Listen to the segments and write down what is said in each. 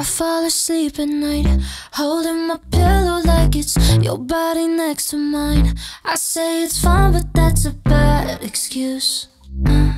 I fall asleep at night, holding my pillow like it's your body next to mine. I say it's fine, but that's a bad excuse. Uh,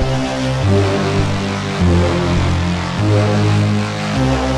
Thank you.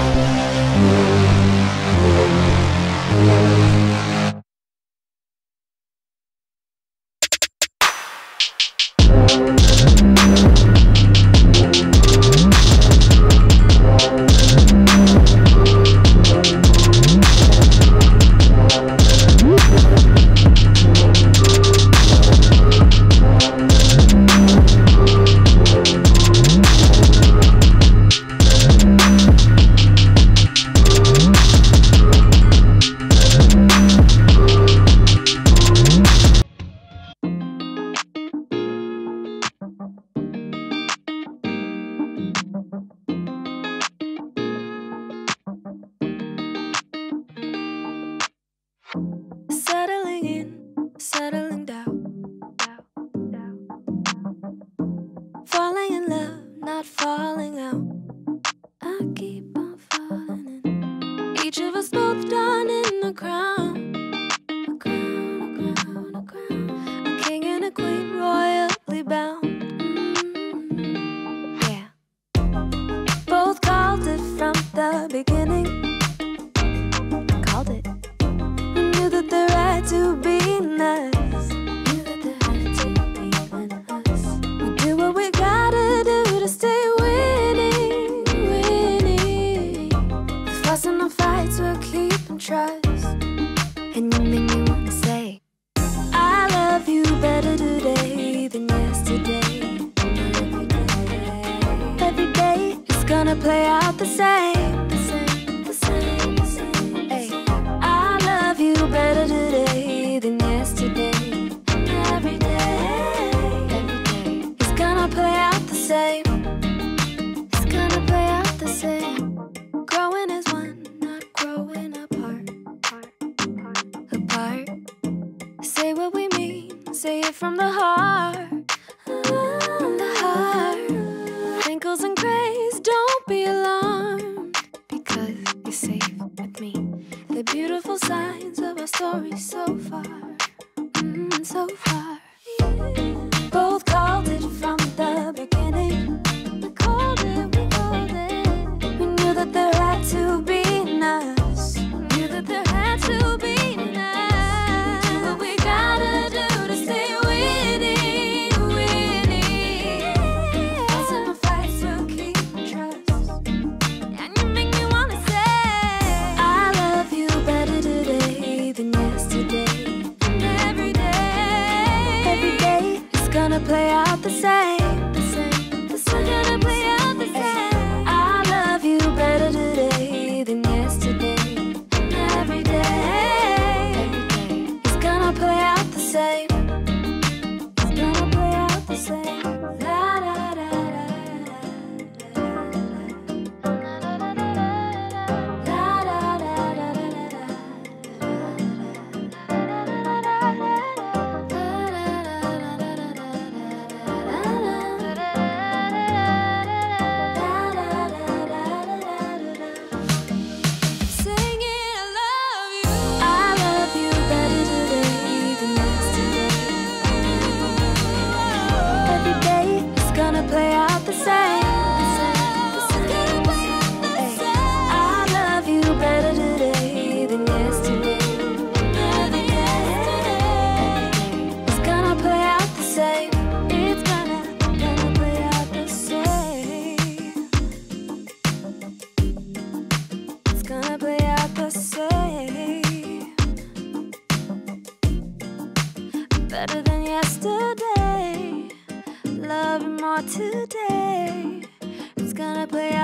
Falling in love, not falling out. I keep on falling in. Each of us both done in the crown. Gonna play out the same, the same, the same, the same. Hey, I love you better today than yesterday. Every day, every day. It's gonna play out the same. It's gonna play out the same. Growing as one, not growing apart. Apart. Say what we mean, say it from the heart. From the heart. Wrinkles and grays, our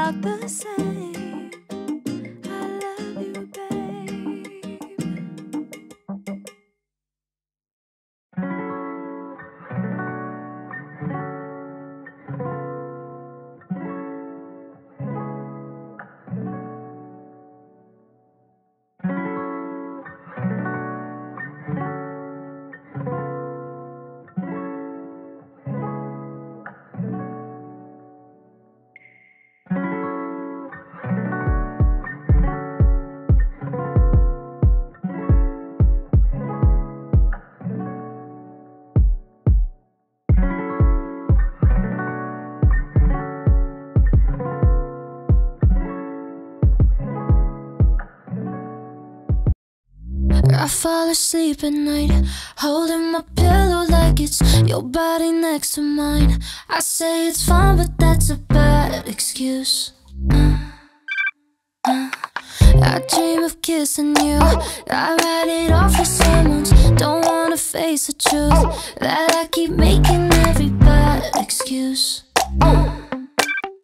about the same. I fall asleep at night, holding my pillow like it's your body next to mine. I say it's fine, but that's a bad excuse. Uh, uh. I dream of kissing you. I write it off for someone's. Don't wanna face the truth that I keep making every bad excuse. Uh,